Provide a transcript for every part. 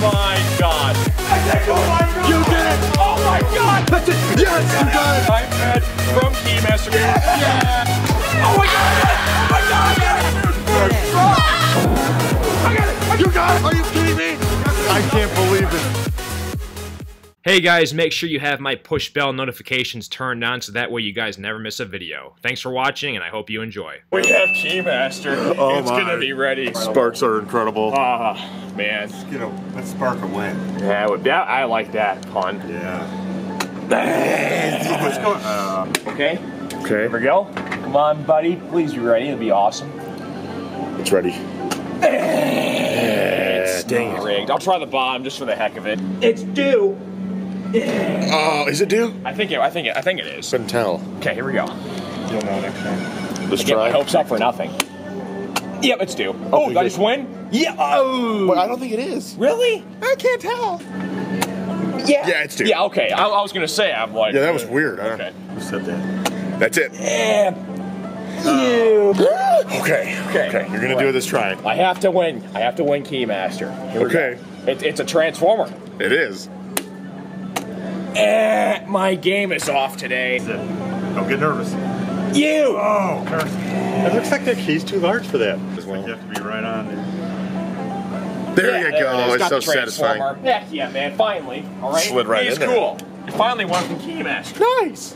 my god. You did it! Oh my god! That's it! Yes, you got it! Hey guys, make sure you have my push bell notifications turned on so that way you guys never miss a video. Thanks for watching and I hope you enjoy. We have Keymaster. Oh it's my. gonna be ready. Sparks are incredible. Ah, man. You know, let's spark a win. Yeah, well, that, I like that pun. Yeah. What's going on? Okay, Okay, here we go. Come on, buddy. Please be ready. It'll be awesome. it's ready. It's dang it. rigged. I'll try the bomb just for the heck of it. It's due. Oh, is it due? I think it. I think it. I think it is. Couldn't tell. Okay, here we go. You'll know next time. Let's Get my try. hopes up for nothing. Yep, it's due. Oh, Okay, did I just win? Yeah. Oh. Well, I don't think it is. Really? I can't tell. Yeah. Yeah, it's due. Yeah. Okay. I, I was gonna say I'm like. Yeah, that was weird. I don't- Okay. Who said that? That's it. Yeah. Uh, you. Okay. Okay. Okay, you're gonna do this try. I have to win. I have to win Keymaster. Here Okay. It, it's a transformer. It is. Eh, my game is off today. Don't get nervous. You. Oh, Carson. It looks like the key's too large for that. Like you have to be right on it. There Yeah, you there go. it is. It's Got so satisfying. Heck yeah, man. Finally. All right. Slid right He's in cool. You finally won from Keymaster. Nice.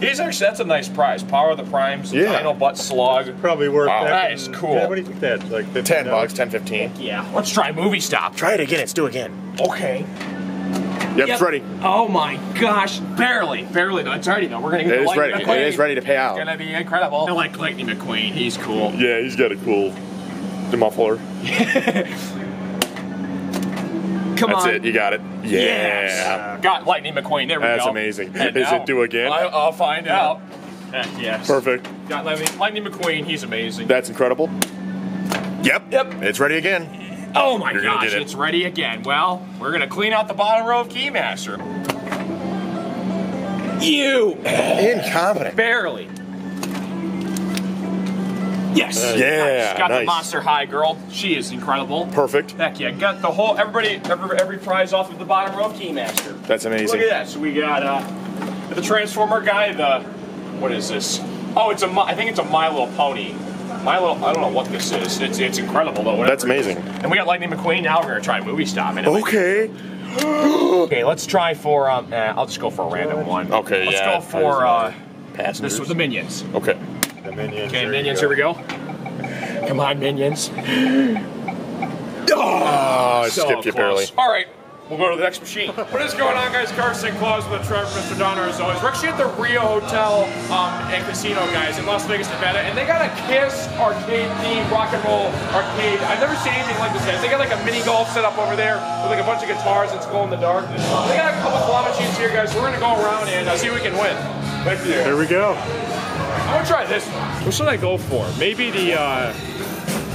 He's actually that's a nice prize. Power of the Primes. Yeah. Final butt slug. Probably worth Wow. that. That is cool. Yeah, what do you think that? Like 15 10 bucks, 10, 15. Yeah. Let's try movie stop. Try it again. Let's do it again. Okay. Yep, it's ready. Oh my gosh. Barely. Barely though. It's ready though. We're gonna get It the is Lightning ready. McQueen. It is ready to pay out. It's out. gonna be incredible. I like Lightning McQueen. He's cool. Yeah, he's got a cool muffler. Come on. That's on. it. You got it. Yeah. Yes. Got Lightning McQueen. There we That's go. That's amazing. And Is now- it due again? I, I'll find out. Heck yes. Perfect. Got Lightning, Lightning McQueen. He's amazing. That's incredible. Yep. Yep. It's ready again. Oh my You're gosh, it. it's ready again. Well, we're gonna clean out the bottom row of Keymaster. You Incompetent. barely. Yes. Uh, yeah, Got the. Monster High girl. She is incredible. Perfect. Heck yeah, got the whole everybody every, every prize off of the bottom row of Keymaster. That's amazing. Look at that. So we got uh, the Transformer guy. The what is this? Oh, it's a I think it's a My Little Pony. My Little I don't know what this is. It's it's incredible though. whatever That's amazing. And we got Lightning McQueen. Now we're gonna try movie stop. And Okay. okay, let's try for um. eh, I'll just go for a random one. Okay, Let's yeah, go for uh. Passengers. This was the minions. Okay. The minions. Okay, there minions. Here we go. Come on, minions. Oh, I So skipped you barely. All right, we'll go to the next machine. what is going on, guys? Carson Claws with the Trevor, Mr. Donner, as always. We're actually at the Rio Hotel um, and Casino, guys, in Las Vegas, Nevada, and they got a Kiss arcade theme, rock and roll arcade. I've never seen anything like this, guys. They got like a mini golf set up over there with like a bunch of guitars. It's glow in the dark. They got a couple claw machines here, guys. So We're gonna go around and uh, see if we can win. Thank you. Here we go. I'm gonna try this one. What should I go for? Maybe the, uh,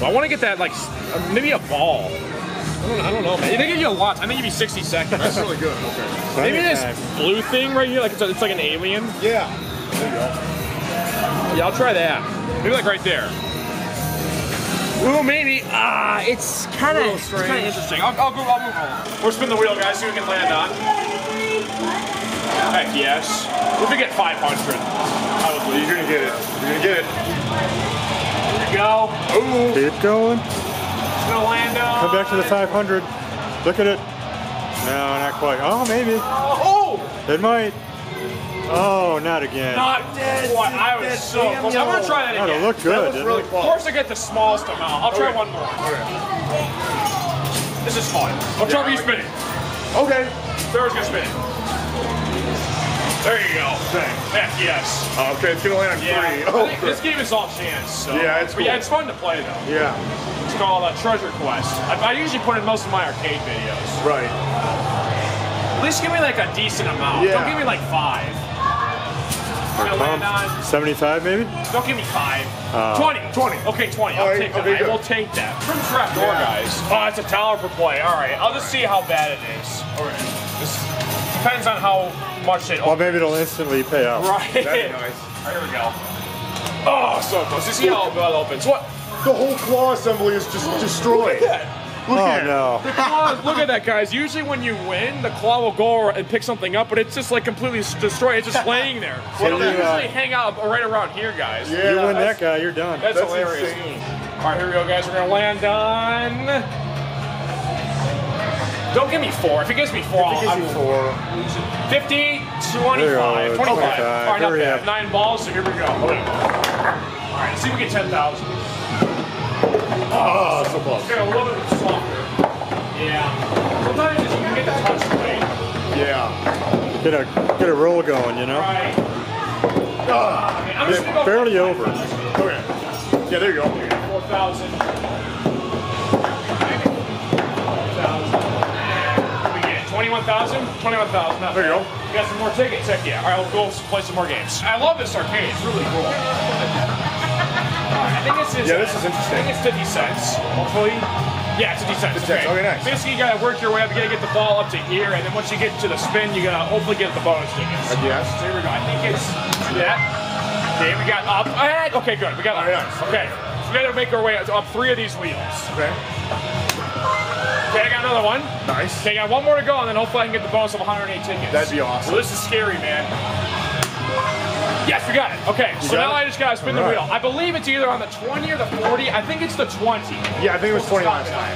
I wanna get that, like, uh, maybe a ball. I don't, I don't know, man. They give you a lot. I think give you 60 seconds. That's really good. Okay. Maybe this blue thing right here, like it's, a, it's like an alien. Yeah. There you go. Yeah, I'll try that. Maybe like right there. Ooh, maybe. Ah, it's kind of kind of interesting. I'll, I'll, go, I'll move on. We'll spin the wheel, guys. See what we can land on. Heck yes. If we get 500, I would leave. You're gonna get it. You're gonna get it. Here we go. Ooh, Keep going. It's gonna land on. Come back to the 500. Look at it. No, not quite. Oh, maybe. Oh! It might. Oh, not again. Not dead. What? I was so close. I'm gonna try that again. That'll again. look good. didn't it? Of course, I get the smallest amount. I'll try one more. This is fun. I'll try you spin it. Okay. Sarah's gonna spin it. There you go. Heck yes. Okay, it's gonna land on Yeah. three. Oh, this game is all chance. So. Yeah, it's But yeah, it's fun to play though. Yeah. It's called uh, Treasure Quest. I, I usually put in most of my arcade videos. right. At least give me like a decent amount. Yeah. Don't give me like five. On 75 maybe? Don't give me five. Uh, 20. 20. Okay, 20. I'll All right, take that. okay, I will take that. From trap door, guys. Oh, that's a tower per play. All right. I'll just see how bad it is. All right. This depends on how much it. Well, maybe it'll instantly pay off. right. That'd be nice. All right, here we go. Oh, so close. You see how well it opens. What? The whole claw assembly is just destroyed. Look at that. Oh at it. no. The claw, look at that, guys. Usually when you win, the claw will go and pick something up, but it's just like completely destroyed. It's just laying there. So It'll you, uh, usually hang out right around here, guys. Yeah, you win that guy, you're done. That's, That's hilarious. insane. All right, here we go, guys. We're gonna land on. Don't give me four. If it gives me four, I'll, Gives I'm you four. 50, 25, 25. go, 25. All right, not Hurry bad. Nine balls, so here we go. All right, let's see if we get 10,000. Oh, so close. Get a little bit softer. Yeah. Sometimes you can get the touch rate. Yeah. Get a get a roll going, you know. Right. Ah, I'm just go Barely over. okay. Yeah, there you go. 4,000. 21,000? 21,000. not There you go. You got some more tickets? Heck yeah. All right, we'll go play some more games. I love this arcade. It's really cool. I think this is. Yeah, this is interesting. I think it's 50 cents. Hopefully. Yeah, it's 50 cents. 50 cents. Okay, nice. Basically, you gotta work your way up. You gotta get the ball up to here, and then once you get to the spin, you gotta hopefully get the bonus tickets. I guess. So here we go. I think it's that. Okay, we got up. and- Okay, good. We got oh, up. Very nice. Okay, so we gotta make our way up three of these wheels. Okay. Okay, I got another one. Nice. Okay, I got one more to go, and then hopefully I can get the bonus of 108 tickets. That'd be awesome. So this is scary, man. Yes, we got it. Okay, so now it? I just gotta spin the All right. wheel. I believe it's either on the 20 or the 40. I think it's the 20. Yeah, I think it was 20 last time.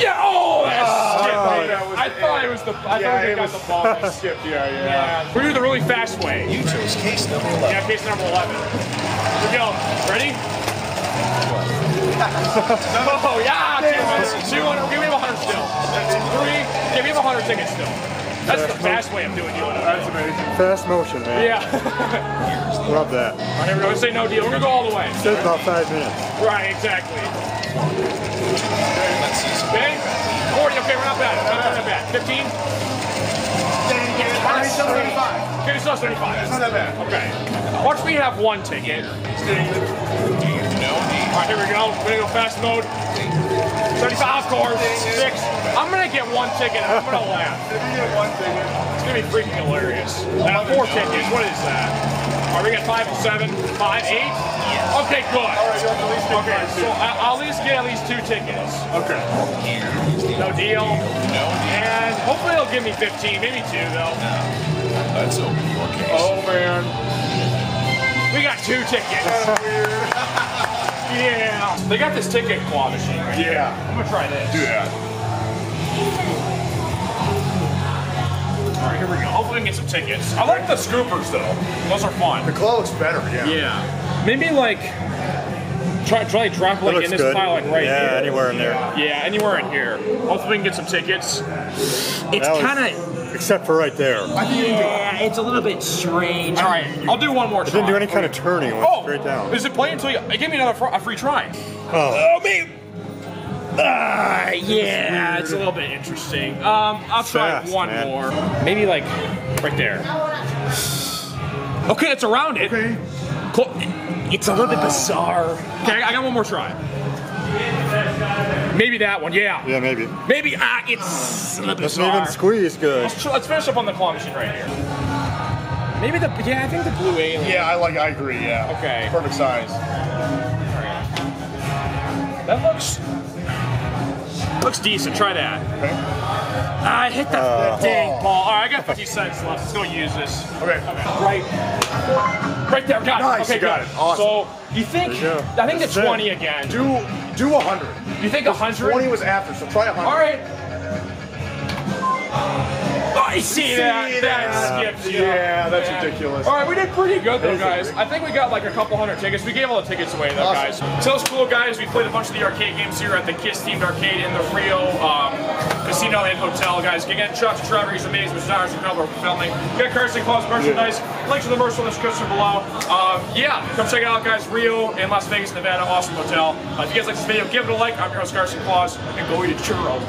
Yeah. Oh, that's Oh, ah. skipped me. that was I the thought it was the. I Yeah, thought we it got was the bonus. skipped. Yeah, yeah. Yeah. We're doing the really fast way. You chose case number 11. Yeah, case number 11. Here we go. Ready? Oh, yeah! 200. 200. Give me a 100 still. That's three. Give me a 100 tickets still. That's the fast way of doing it. That's amazing. Fast motion, man. Yeah. Love that. All right, here we go. Say no deal. We're gonna go all the way. Says about five minutes. Right, exactly. Let's see. Okay. 40. Okay, we're not bad. Not that bad. 15. Alright, still 35. Okay, it's not 35. It's not that bad. Okay. Watch me have one ticket. All right, here we go. We're gonna go fast mode. 35 cars, Six. I'm gonna get one ticket. and I'm gonna laugh. If you get one ticket. It's gonna be freaking hilarious. Now four uh, tickets. What is that? All right, we got five and seven. Five, eight. Okay, good. All right, you have to at least get Okay, so. I- I'll at least get at least two tickets. Okay. here is the No deal. no the And hopefully they'll give me 15, maybe two though. Let's open your case. Oh, man. We got two tickets. yeah. They got this ticket claw machine right. Yeah. I'm gonna try this. Do that. All right, here we go. Hopefully we can get some tickets. I like the scoopers though. Those are fun. The claw looks better, yeah. Yeah. Maybe like try try to drop like in this good. pile like right Yeah, here. Yeah, anywhere in there. Yeah, anywhere in here. Hopefully we can get some tickets. It's kind of Except for right there. It Yeah, it's a little bit strange. all right. I'll do one more. didn't do any kind of turning. It Oh, straight down. Is it play until you give me another fr- a free try? Oh. Oh me. Ah, yeah, it's a little bit interesting. Um, I'll try Fast, one man. more. Maybe like right there. Okay, it's around it. Okay. Cool. It's a little bit bizarre. Okay, I got one more try. Maybe that one. Yeah. Yeah, maybe. Maybe ah, it's a little bit Doesn't even bizarre. squeeze good. Let's, let's finish up on the claw machine right here. Maybe the yeah, I think the blue alien. Yeah, I like. I agree. Yeah. Okay. Perfect size. That looks looks decent. Try that. Okay. Ah, I hit the Uh. dang ball. All right, I got 50 cents left. Let's go use this. Okay. Right, right there. Got Nice, it. Okay, you got good. it. Awesome. So you think? You. I think the That's it. 20 again. Do do a hundred. you think 100? 20 was after, so try a hundred. All right. I see that. See That that? skips you. Yeah, that's Yeah. ridiculous. All right, we did pretty good though, guys. I think we got like a couple hundred tickets. We gave all the tickets away though, Awesome. guys. So it was cool, guys. We played a bunch of the arcade games here at the Kiss themed arcade in the Rio um, Casino and Hotel, guys. Again, Chuck Trevor, he's amazing. Mr. Donners, incredible for filming. Get Carson Claws merchandise. Links to the merch in the description below. Um, yeah, come check it out, guys. Rio in Las Vegas, Nevada, awesome hotel. Uh, if you guys like this video, give it a like. I'm your host, Carson Claws, and go eat a churro.